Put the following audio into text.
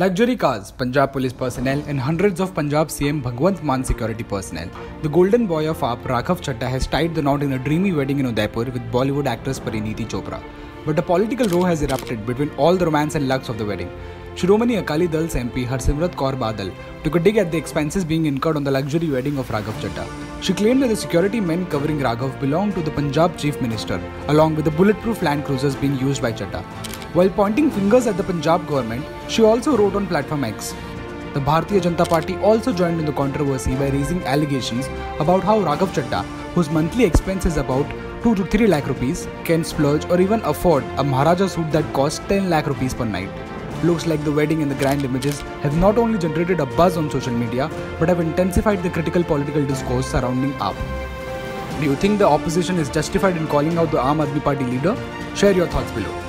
Luxury cars, Punjab police personnel, and hundreds of Punjab CM Bhagwant Mann security personnel. The golden boy of AAP, Raghav Chadha, has tied the knot in a dreamy wedding in Udaipur with Bollywood actress Parineeti Chopra. But a political row has erupted between all the romance and lux of the wedding. Shiromani Akali Dal's MP Harsimrat Kaur Badal took a dig at the expenses being incurred on the luxury wedding of Raghav Chadha. She claimed that the security men covering Raghav belonged to the Punjab Chief Minister, along with the bulletproof Land Cruisers being used by Chadha. While pointing fingers at the Punjab government, she also wrote on Platform X. The Bharatiya Janata Party also joined in the controversy by raising allegations about how Raghav Chadha, whose monthly expense is about 2 to 3 lakh rupees, can splurge or even afford a Maharaja suit that costs 10 lakh rupees per night. Looks like the wedding and the grand images have not only generated a buzz on social media but have intensified the critical political discourse surrounding AAP. Do you think the opposition is justified in calling out the Aam Aadmi Party leader? Share your thoughts below.